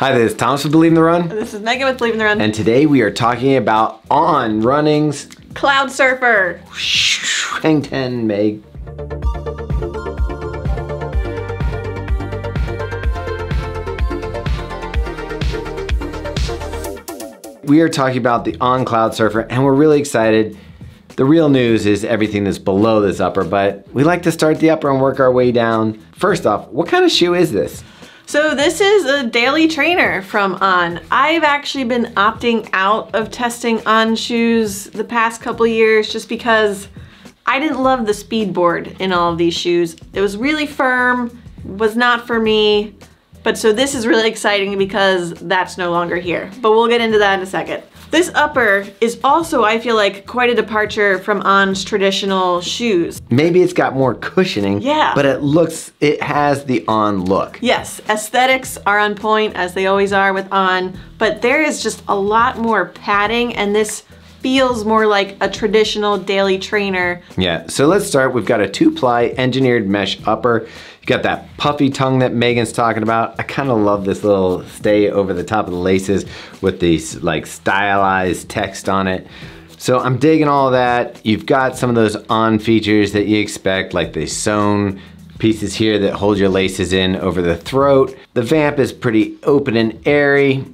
Hi, this is Thomas with Believe in the Run. This is Megan with Believe in the Run. And today we are talking about on runnings. Cloudsurfer. Hang 10, Meg. We are talking about the on Cloudsurfer and we're really excited. The real news is everything that's below this upper, but we like to start the upper and work our way down. First off, what kind of shoe is this? So this is a daily trainer from On. I've actually been opting out of testing On shoes the past couple years just because I didn't love the Speedboard in all of these shoes. It was really firm, was not for me. But so this is really exciting because that's no longer here. But we'll get into that in a second. This upper is also, I feel like, quite a departure from On's traditional shoes. Maybe it's got more cushioning, yeah. but it looks, it has the On look. Yes, aesthetics are on point as they always are with On, but there is just a lot more padding and this feels more like a traditional daily trainer. Yeah, so let's start. We've got a two ply engineered mesh upper. You got that puffy tongue that Megan's talking about. I kind of love this little stay over the top of the laces with these like stylized text on it. So I'm digging all that. You've got some of those on features that you expect, like the sewn pieces here that hold your laces in over the throat. The vamp is pretty open and airy.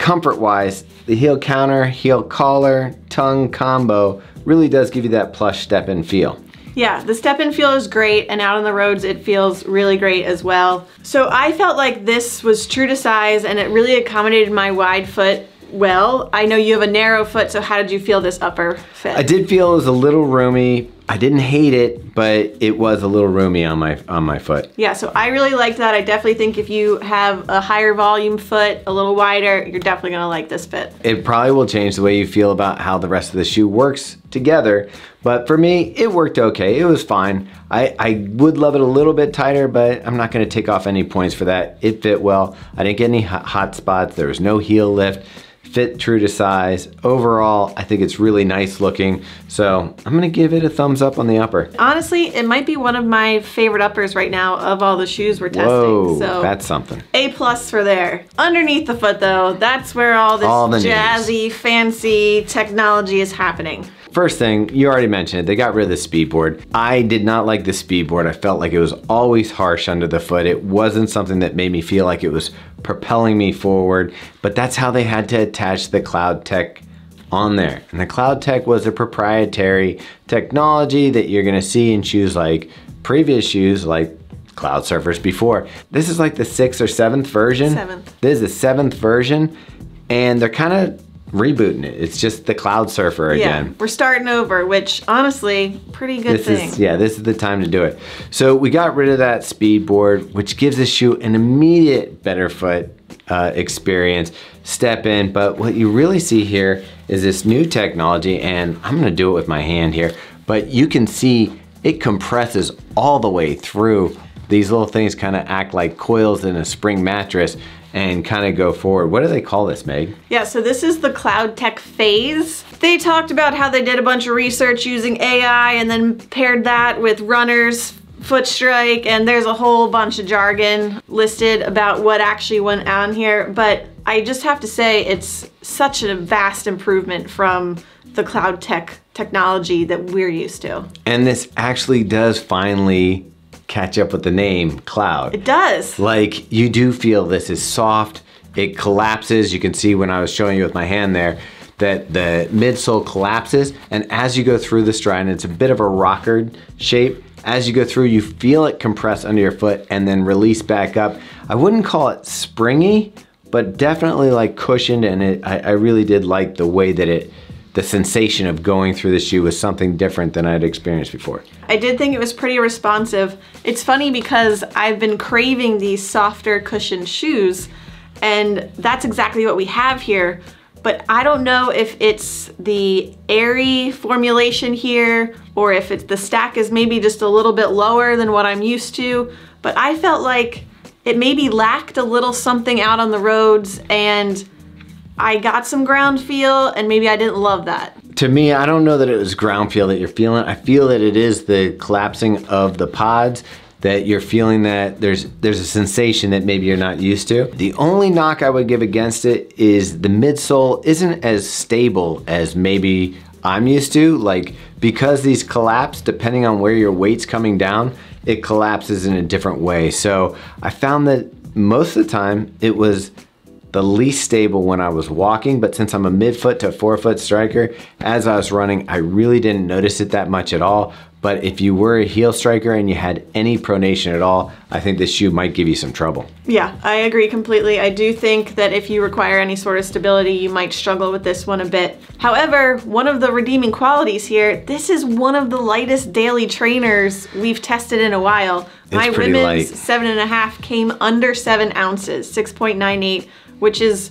Comfort-wise, the heel counter, heel collar, tongue combo really does give you that plush step-in feel. Yeah, the step-in feel is great and out on the roads it feels really great as well. So I felt like this was true to size and it really accommodated my wide foot well. I know you have a narrow foot, so how did you feel this upper fit? I did feel it was a little roomy. I didn't hate it, but it was a little roomy on my on my foot. Yeah, so I really liked that. I definitely think if you have a higher volume foot, a little wider, you're definitely gonna like this fit. It probably will change the way you feel about how the rest of the shoe works together. But for me, it worked okay. It was fine. I, I would love it a little bit tighter, but I'm not gonna take off any points for that. It fit well. I didn't get any hot spots. There was no heel lift fit true to size. Overall, I think it's really nice looking. So I'm gonna give it a thumbs up on the upper. Honestly, it might be one of my favorite uppers right now of all the shoes we're testing. Whoa, so that's something. A plus for there. Underneath the foot though, that's where all this all jazzy, news. fancy technology is happening. First thing, you already mentioned it, they got rid of the Speedboard. I did not like the Speedboard. I felt like it was always harsh under the foot. It wasn't something that made me feel like it was propelling me forward, but that's how they had to attach the CloudTec on there. And the CloudTec was a proprietary technology that you're gonna see in shoes like previous shoes like Cloudsurfers before. This is like the sixth or seventh version. Seventh. This is the seventh version, and they're kind of rebooting it. It's just the Cloudsurfer again. Yeah, we're starting over, which honestly, pretty good this thing. Is, yeah, this is the time to do it. So we got rid of that Speedboard, which gives the shoe an immediate better foot uh, experience, step in. But what you really see here is this new technology, and I'm gonna do it with my hand here, but you can see it compresses all the way through. These little things kind of act like coils in a spring mattress and kind of go forward. What do they call this, Meg? Yeah, so this is the CloudTec Phase. They talked about how they did a bunch of research using AI and then paired that with runners, foot strike, and there's a whole bunch of jargon listed about what actually went on here. But I just have to say it's such a vast improvement from the CloudTec technology that we're used to. And this actually does finally catch up with the name cloud. It does. Like you do feel this is soft, it collapses. You can see when I was showing you with my hand there that the midsole collapses and as you go through the stride, and it's a bit of a rocker shape, as you go through you feel it compress under your foot and then release back up. I wouldn't call it springy, but definitely like cushioned and it, I, I really did like the way that it the sensation of going through the shoe was something different than I'd experienced before. I did think it was pretty responsive. It's funny because I've been craving these softer cushioned shoes and that's exactly what we have here. But I don't know if it's the airy formulation here or if it's the stack is maybe just a little bit lower than what I'm used to. But I felt like it maybe lacked a little something out on the roads and I got some ground feel and maybe I didn't love that. To me, I don't know that it was ground feel that you're feeling. I feel that it is the collapsing of the pods that you're feeling that there's there's a sensation that maybe you're not used to. The only knock I would give against it is the midsole isn't as stable as maybe I'm used to. Like because these collapse depending on where your weight's coming down, it collapses in a different way. So I found that most of the time it was the least stable when I was walking, but since I'm a midfoot to forefoot striker, as I was running, I really didn't notice it that much at all. But if you were a heel striker and you had any pronation at all, I think this shoe might give you some trouble. Yeah, I agree completely. I do think that if you require any sort of stability, you might struggle with this one a bit. However, one of the redeeming qualities here, this is one of the lightest daily trainers we've tested in a while. It's My women's light. seven and a half came under seven ounces, 6.98, which is,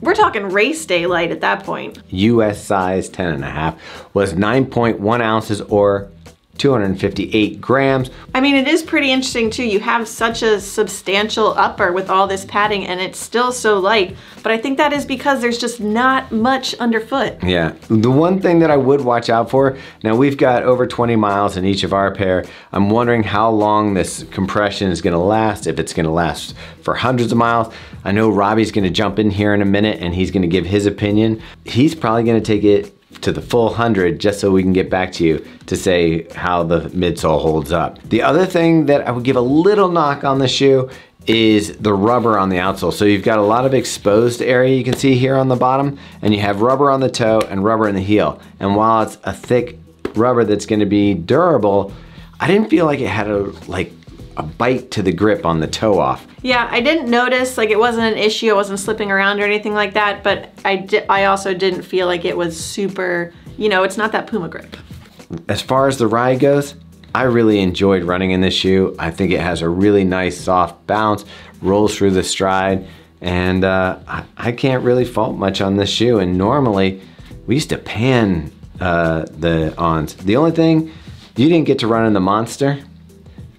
we're talking race day light at that point. US size 10 and a half was 9.1 ounces or 258 grams. I mean, it is pretty interesting too. You have such a substantial upper with all this padding and it's still so light, but I think that is because there's just not much underfoot. Yeah, the one thing that I would watch out for, now we've got over 20 miles in each of our pair. I'm wondering how long this compression is gonna last, if it's gonna last for hundreds of miles. I know Robbie's gonna jump in here in a minute and he's gonna give his opinion. He's probably gonna take it to the full 100 just so we can get back to you to say how the midsole holds up. The other thing that I would give a little knock on the shoe is the rubber on the outsole. So you've got a lot of exposed area you can see here on the bottom and you have rubber on the toe and rubber in the heel. And while it's a thick rubber that's gonna be durable, I didn't feel like it had a like a bite to the grip on the toe off. Yeah, I didn't notice, like it wasn't an issue, I wasn't slipping around or anything like that, but I, di- I also didn't feel like it was super, you know, it's not that Puma grip. As far as the ride goes, I really enjoyed running in this shoe. I think it has a really nice soft bounce, rolls through the stride, and uh, I, I can't really fault much on this shoe. And normally, we used to pan uh, the ons. The only thing, you didn't get to run in the Monster,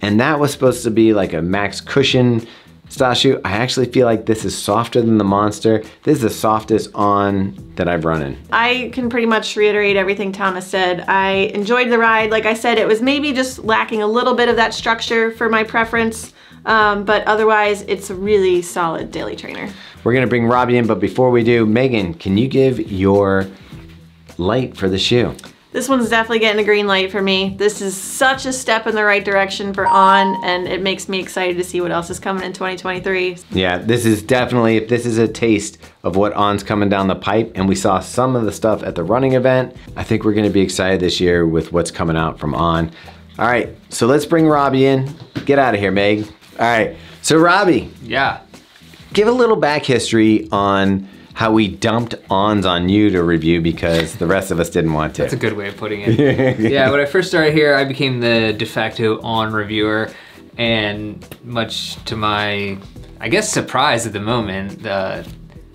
and that was supposed to be like a max cushion style shoe. I actually feel like this is softer than the Monster. This is the softest on that I've run in. I can pretty much reiterate everything Thomas said. I enjoyed the ride. Like I said, it was maybe just lacking a little bit of that structure for my preference, um, but otherwise, it's a really solid daily trainer. We're gonna bring Robbie in, but before we do, Megan, can you give your light for the shoe? This one's definitely getting a green light for me. This is such a step in the right direction for On, and it makes me excited to see what else is coming in 2023. Yeah, this is definitely, if this is a taste of what on's coming down the pipe, and we saw some of the stuff at the running event, I think we're gonna be excited this year with what's coming out from On. All right, so let's bring Robbie in. Get out of here, Meg. All right, so Robbie, Yeah. give a little back history on how we dumped ons on you to review because the rest of us didn't want to. That's a good way of putting it. yeah, when I first started here, I became the de facto on reviewer, and much to my, I guess, surprise at the moment, uh,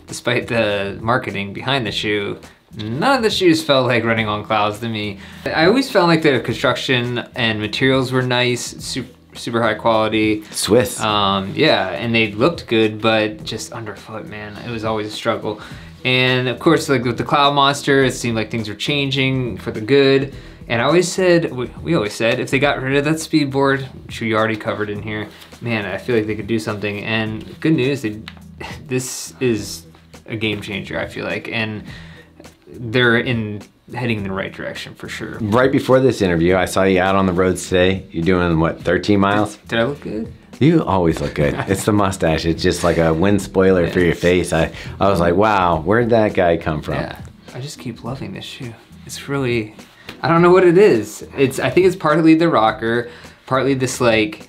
despite the marketing behind the shoe, none of the shoes felt like running on clouds to me. I always felt like the construction and materials were nice, super, super high quality. Swiss. Um, yeah, and they looked good, but just underfoot, man, it was always a struggle. And of course, like with the Cloudmonster, it seemed like things were changing for the good. And I always said, we, always said, if they got rid of that Speedboard, which we already covered in here, man, I feel like they could do something. And good news, they, this is a game changer, I feel like. And they're in heading in the right direction for sure. right before this interview, I saw you out on the roads today. You're doing what, 13 miles? Did I look good? You always look good. It's the mustache. It's just like a wind spoiler for your face. I, I was like, wow, where'd that guy come from? Yeah, I just keep loving this shoe. It's really, I don't know what it is. It's I think it's partly the rocker, partly this like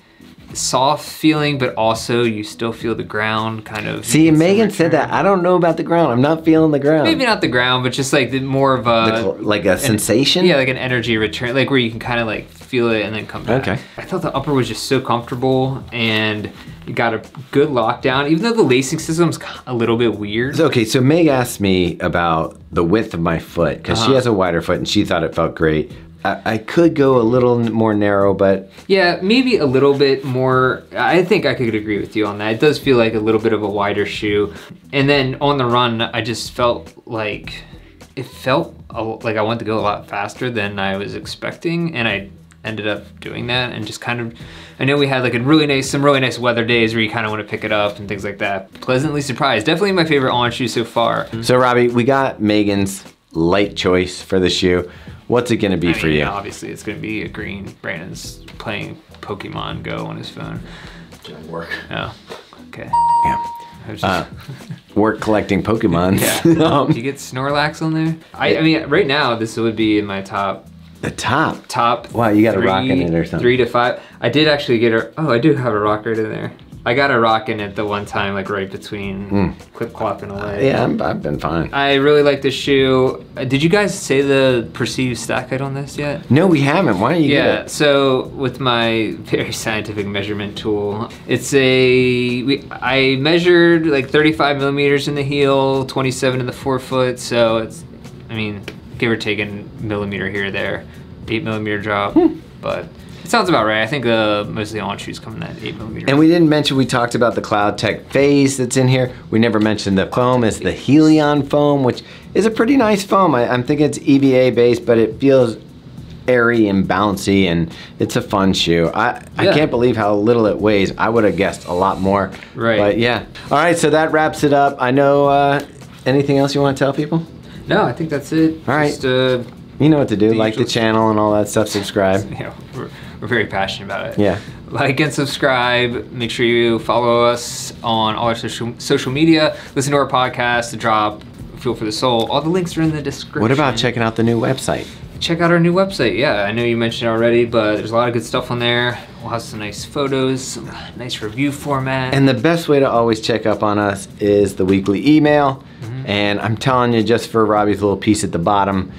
soft feeling, but also you still feel the ground kind of. See, Megan said that. I don't know about the ground. I'm not feeling the ground. Maybe not the ground, but just like the more of The a cl- like a sensation? yeah, like an energy return, like where you can kind of like feel it and then come back. Okay. I thought the upper was just so comfortable and you got a good lockdown, even though the lacing system's a little bit weird. Okay, so Meg asked me about the width of my foot because she Uh-huh. has a wider foot and she thought it felt great. I, I could go a little more narrow, but Yeah, maybe a little bit more. I think I could agree with you on that. It does feel like a little bit of a wider shoe. And then on the run, I just felt like it felt like I wanted to go a lot faster than I was expecting. And I ended up doing that and just kind of I know we had like a really nice some really nice weather days where you kind of want to pick it up and things like that. Pleasantly surprised. Definitely my favorite on shoe so far. So Robbie, we got Megan's light choice for the shoe. What's it gonna be I for mean, you? Obviously, it's going to be a green. Brandon's playing Pokemon Go on his phone. Work. Oh, okay. Yeah. I Uh, Work collecting Pokemon. yeah. um, Do you get Snorlax on there? I, I mean, right now this would be in my top the top. top. Wow, you got a three, rock in it or something. Three to five. I did actually get a. Oh, I do have a rock right in there. I got a rock in it the one time, like right between clip clopping away. Hmm. Yeah, I'm, I've been fine. I really like this shoe. Uh, Did you guys say the perceived stack height on this yet? No, we haven't. Why don't you Yeah, get it? so with my very scientific measurement tool, it's a we, I measured like 35 millimeters in the heel, 27 in the forefoot. So it's, I mean, give or take a millimeter here or there, eight millimeter drop, Hmm. but it sounds about right. I think uh, most of the on shoes come in that eight millimeter. And we didn't mention, we talked about the CloudTec phase that's in here. We never mentioned the foam is the Helion foam, which is a pretty nice foam. I, I'm thinking it's EVA based, but it feels airy and bouncy and it's a fun shoe. I, I can't believe how little it weighs. I would have guessed a lot more. Right. But yeah. All right, so that wraps it up. I know, uh, anything else you want to tell people? no, I think that's it. All right. Just, uh, You know what to do. Like the channel and all that stuff. Subscribe. know, we're, very passionate about it. Yeah. Like and subscribe. Make sure you follow us on all our social social media. Listen to our podcast, The Drop, Feel for the Soul. All the links are in the description. What about checking out the new website? Check out our new website. Yeah, I know you mentioned it already, but there's a lot of good stuff on there. We'll have some nice photos, some nice review format. And the best way to always check up on us is the weekly email. Mm-hmm. And I'm telling you, just for Robbie's little piece at the bottom,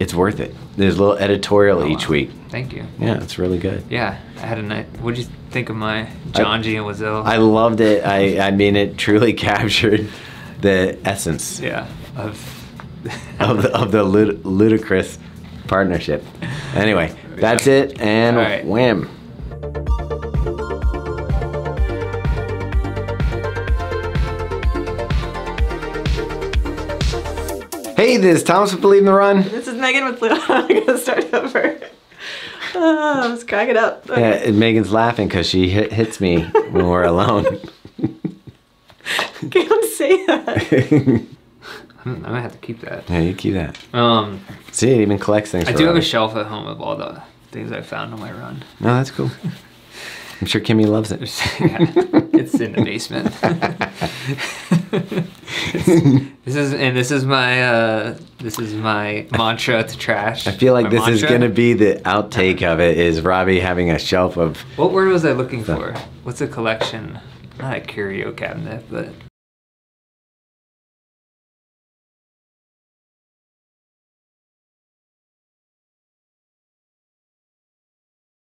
it's worth it. There's a little editorial Oh, each wow. week. Thank you. Yeah, it's really good. Yeah, I had a night. What did you think of my John G and Wazell? I loved it. I, I mean, it truly captured the essence yeah, of of the, of the lud- ludicrous partnership. Anyway, that's it. And right. wham. Hey, this is Thomas with Believe in the Run. This is Megan with Blue. I'm gonna start over. Oh, let's crack it up. Yeah, and Megan's laughing because she hit, hits me when we're alone. Can't say that. I'm gonna have to keep that. yeah, you keep that. Um, See, it even collects things. I for do have a shelf at home of all the things I found on my run. No, that's cool. I'm sure Kimmy loves it. Yeah, it's in the basement. This is and this is my uh, this is my mantra to trash. I feel like My this is gonna be the outtake of it. Is Robbie having a shelf of What word was I looking for? What's a collection? Not a curio cabinet, but